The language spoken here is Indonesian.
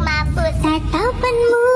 mampu Saya tahu penuh